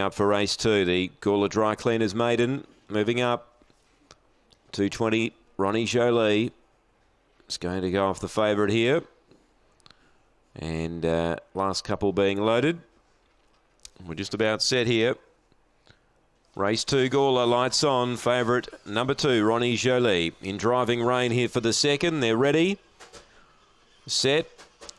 Up for race two, the Gawler Dry Cleaners maiden moving up. 220, Ronnie Jolie is going to go off the favourite here. And uh, last couple being loaded. We're just about set here. Race two, Gawler, lights on. Favourite number two, Ronnie Jolie. In driving rain here for the second. They're ready. Set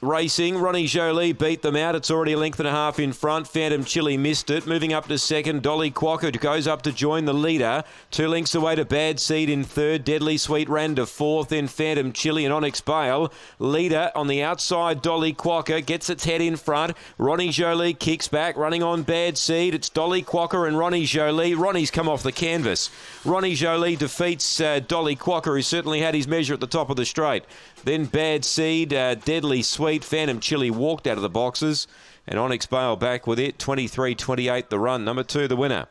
racing. Ronnie Jolie beat them out. It's already a length and a half in front. Phantom Chili missed it. Moving up to second, Dolly Quokka goes up to join the leader. Two lengths away to Bad Seed in third. Deadly Sweet ran to fourth. Then Phantom Chili and Onyx Bale. Leader on the outside, Dolly Quokka gets its head in front. Ronnie Jolie kicks back, running on Bad Seed. It's Dolly Quokka and Ronnie Jolie. Ronnie's come off the canvas. Ronnie Jolie defeats uh, Dolly Quokka, who certainly had his measure at the top of the straight. Then Bad Seed, uh, Deadly Sweet, Phantom Chili walked out of the boxes, and Onyx Bale back with it. 23 28 the run. Number two, the winner.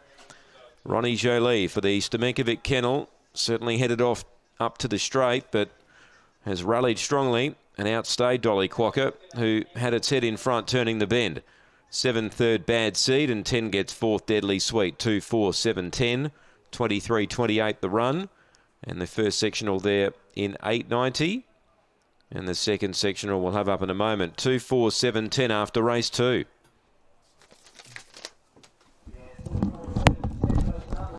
Ronnie Jolie for the Stamenkovic Kennel. Certainly headed off up to the straight, but has rallied strongly and outstayed Dolly Quokka, who had its head in front turning the bend. Seven third bad seed and 10 gets fourth deadly sweet. 2 4 7 10. 23 28 the run. And the first sectional there in 890. And the second sectional we'll have up in a moment. 2 4 7 10 after race two.